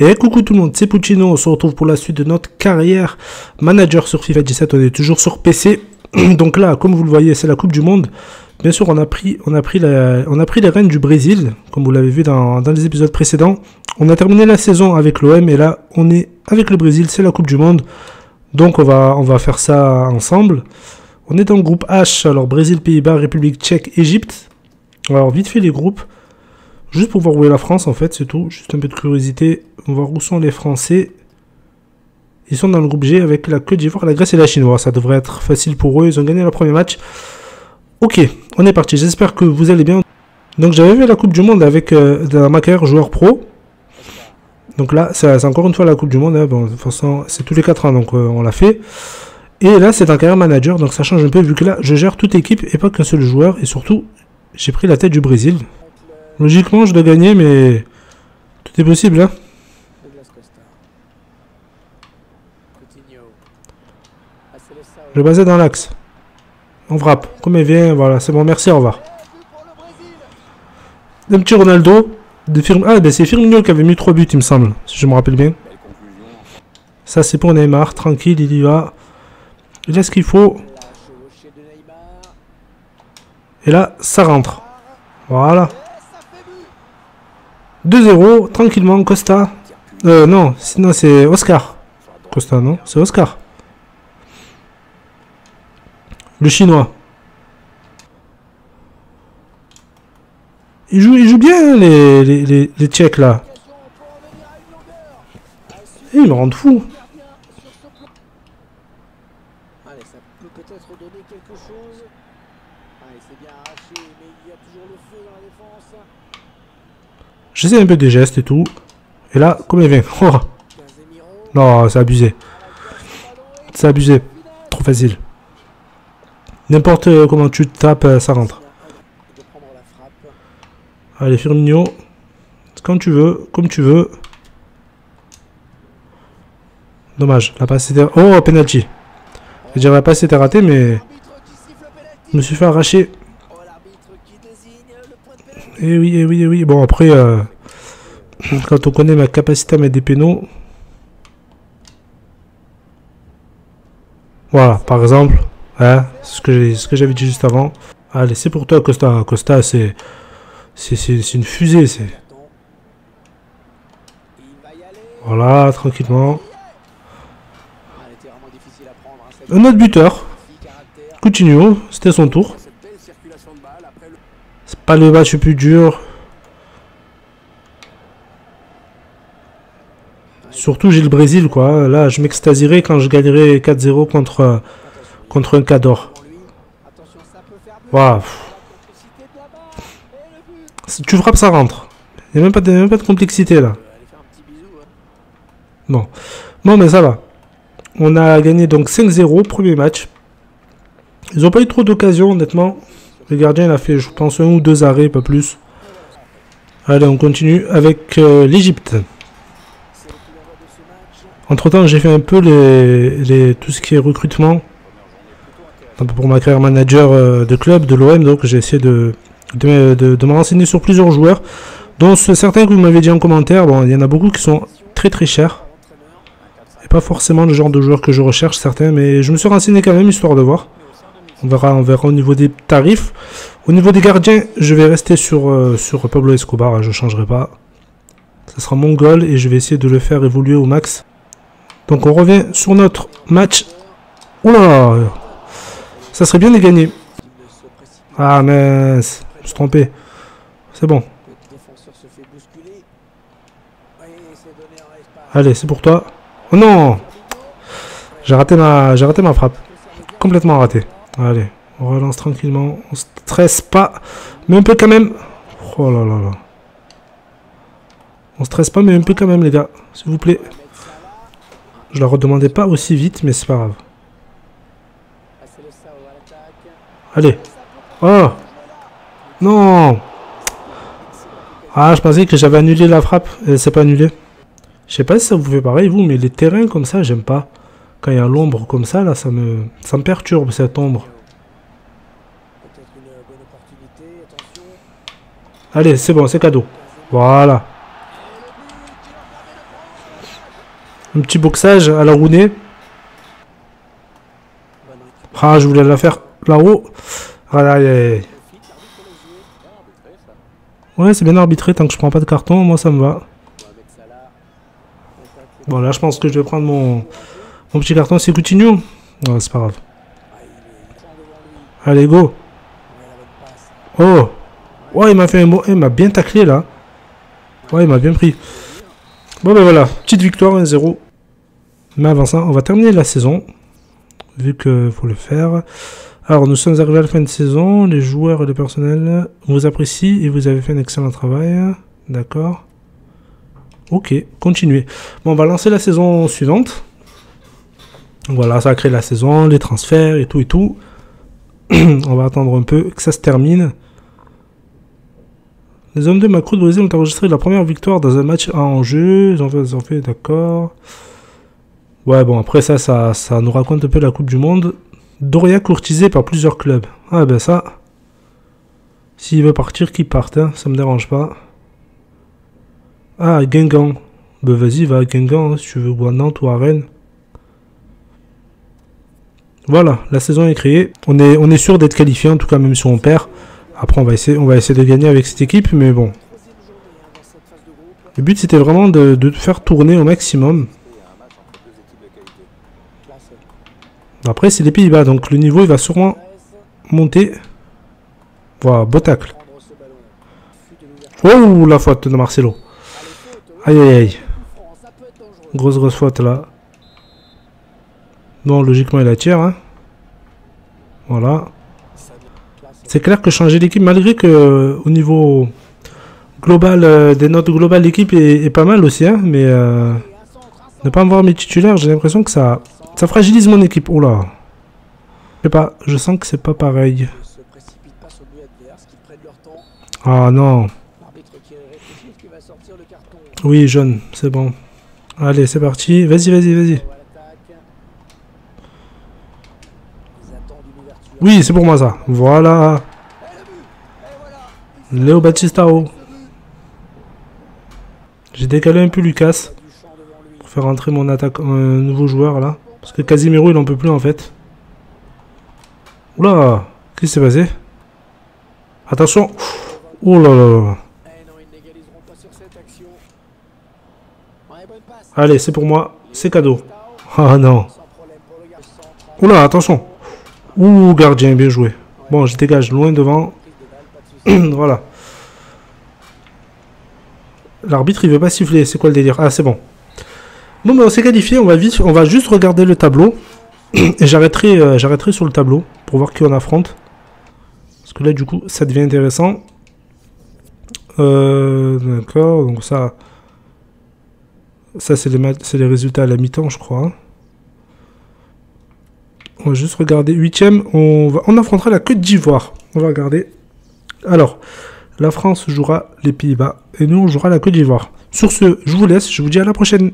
Et coucou tout le monde, c'est Puccino, on se retrouve pour la suite de notre carrière manager sur FIFA 17, on est toujours sur PC. Donc là, comme vous le voyez, c'est la Coupe du Monde. Bien sûr, on a pris, on a pris, on a pris les rênes du Brésil, comme vous l'avez vu dans, dans, les épisodes précédents. On a terminé la saison avec l'OM et là, on est avec le Brésil, c'est la Coupe du Monde. Donc on va, on va faire ça ensemble. On est dans le groupe H, alors Brésil, Pays-Bas, République tchèque, Égypte. Alors vite fait les groupes. Juste pour voir où est la France, en fait, c'est tout. Juste un peu de curiosité. On va voir où sont les Français. Ils sont dans le groupe G avec la Côte d'Ivoire, la Grèce et la Chine. Ça devrait être facile pour eux. Ils ont gagné leur premier match. Ok, on est parti. J'espère que vous allez bien. Donc j'avais vu la Coupe du Monde avec euh, dans ma carrière joueur pro. Donc là, c'est encore une fois la Coupe du Monde. Hein. Bon, de toute façon, c'est tous les 4 ans, donc euh, on l'a fait. Et là, c'est un carrière manager, donc ça change un peu vu que là, je gère toute équipe et pas qu'un seul joueur. Et surtout, j'ai pris la tête du Brésil. Logiquement, je dois gagner, mais tout est possible. Hein. Le basé dans l'axe. On frappe. Comme il vient, voilà, c'est bon, merci, au revoir. Un petit Ronaldo. De Ah, ben c'est Firmino qui avait mis 3 buts, il me semble, si je me rappelle bien. Ça, c'est pour Neymar. Tranquille, il y va. Il a ce qu'il faut. Et là, ça rentre. Voilà. 2-0, tranquillement, Costa. Euh, non, sinon c'est Oscar. Costa, non C'est Oscar. Le chinois. Il joue, il joue bien, les, les, les, les Tchèques, là. Et ils me rendent fou. J'essaie un peu des gestes et tout. Et là, comme il vient? Oh. Non, c'est abusé. C'est abusé. Trop facile. N'importe comment tu tapes, euh, ça rentre. Allez, Firmino. Quand tu veux, comme tu veux. Dommage, la passe était... Oh, penalty. Je dirais la passe était ratée, mais... Je me suis fait arracher. Eh oui, eh oui, eh oui. Bon, après, euh, quand on connaît ma capacité à mettre des pénaux. Voilà, par exemple. Hein, ce que j'avais dit juste avant. Allez, c'est pour toi, Costa. Costa, c'est. C'est une fusée, c'est. Voilà, tranquillement. Un autre buteur. Coutinho, c'était son tour. C'est pas le match le plus dur. Surtout j'ai le Brésil quoi. Là je m'extasierai quand je gagnerai 4-0 contre, contre un Cador. Waouh. Si tu frappes ça rentre. Il n'y a même pas, de, même pas de complexité là. Non. Bon mais ça va. On a gagné donc 5-0, premier match. Ils n'ont pas eu trop d'occasions honnêtement. Le gardien il a fait je pense un ou deux arrêts, pas plus. Allez on continue avec euh, l'Egypte. Entre temps, j'ai fait un peu les, tout ce qui est recrutement pour ma carrière manager euh, de club, de l'OM. Donc, j'ai essayé de, de, me renseigner sur plusieurs joueurs, dont certains que vous m'avez dit en commentaire. Bon, il y en a beaucoup qui sont très très chers. Et pas forcément le genre de joueurs que je recherche, certains, mais je me suis renseigné quand même histoire de voir. On verra, on au niveau des tarifs. Au niveau des gardiens, je vais rester sur, euh, Pablo Escobar, je ne changerai pas. Ce sera mon goal et je vais essayer de le faire évoluer au max. Donc on revient sur notre match. Oula Ça serait bien de gagner. Ah mince, je me suis trompé. C'est bon. Allez, c'est pour toi. Oh non J'ai raté ma j'ai raté ma frappe. Complètement raté. Allez, on relance tranquillement. On stresse pas. Mais un peu quand même. Oh là là là. On stresse pas, mais un peu quand même, les gars. S'il vous plaît. Je la redemandais pas aussi vite, mais c'est pas grave. Allez. Oh Non Ah, je pensais que j'avais annulé la frappe. Et c'est pas annulé. Je sais pas si ça vous fait pareil, vous, mais les terrains comme ça, j'aime pas. Quand il y a l'ombre comme ça, là, ça me, ça me perturbe, cette ombre. Allez, c'est bon, c'est cadeau. Voilà. Un petit boxage à la rounée. Ah, je voulais la faire là-haut. Ah, Ouais, c'est bien arbitré tant que je prends pas de carton, moi ça me va. Bon, là je pense que je vais prendre mon, mon petit carton, c'est Coutinho. Non, c'est pas grave. Allez, go. Oh. Ouais, il m'a fait un mot. Il m'a bien taclé là. Ouais, il m'a bien pris. Bon, ben voilà. Petite victoire 1-0. Mais avant ça, on va terminer la saison. Vu que faut le faire. Alors, nous sommes arrivés à la fin de saison. Les joueurs et le personnel vous apprécient et vous avez fait un excellent travail. D'accord. Ok, continuez. Bon, on va lancer la saison suivante. Voilà, ça a créé la saison, les transferts et tout et tout. on va attendre un peu que ça se termine. Les hommes de Macro de Brésil ont enregistré la première victoire dans un match en jeu. Ils ont fait, ils ont fait d'accord. Ouais, bon, après ça, ça, ça nous raconte un peu la Coupe du Monde. Doria courtisé par plusieurs clubs. Ah ben ça. S'il veut partir, qu'il parte, hein. ça me dérange pas. Ah, Guingamp. Ben vas-y, va à Guingamp, hein, si tu veux, ou à Nantes ou à Rennes. Voilà, la saison est créée. On est, on est sûr d'être qualifié, en tout cas, même si on perd. Après, on va essayer, on va essayer de gagner avec cette équipe, mais bon. Le but, c'était vraiment de, de faire tourner au maximum. Après, c'est les Pays-Bas, donc le niveau, il va sûrement monter. Voilà, beau tacle. Oh, la faute de Marcelo. Aïe, aïe, aïe. Grosse, grosse faute, là. Bon, logiquement, il attire. Hein. Voilà. C'est clair que changer d'équipe, malgré que euh, au niveau global, euh, des notes globales, l'équipe est, pas mal aussi. Hein, mais euh, ne pas avoir mes titulaires, j'ai l'impression que ça, ça fragilise mon équipe. Là. Je pas, je sens que c'est pas pareil. Ah non. Oui, jaune, c'est bon. Allez, c'est parti. Vas-y, vas-y, vas-y. Oui, c'est pour moi ça. Voilà. Léo Batistao. J'ai décalé un peu Lucas. Pour faire entrer mon attaque, un nouveau joueur là. Parce que Casimiro il en peut plus en fait. Oula Qu'est-ce qui s'est passé? Attention Oh là là Allez, c'est pour moi. C'est cadeau. Ah non. Oula, attention Ouh, gardien, bien joué. Bon, je dégage loin devant. voilà. L'arbitre, il veut pas siffler. C'est quoi le délire? Ah, c'est bon. Bon, ben, on s'est qualifié. On va, vite, on va juste regarder le tableau. Et j'arrêterai euh, j'arrêterai sur le tableau pour voir qui on affronte. Parce que là, du coup, ça devient intéressant. Euh, D'accord, donc ça... Ça, c'est les, les résultats à la mi-temps, je crois. On va juste regarder. Huitième, on, va, on affrontera la Côte d'Ivoire. On va regarder. Alors, la France jouera les Pays-Bas et nous, on jouera la Côte d'Ivoire. Sur ce, je vous laisse. Je vous dis à la prochaine.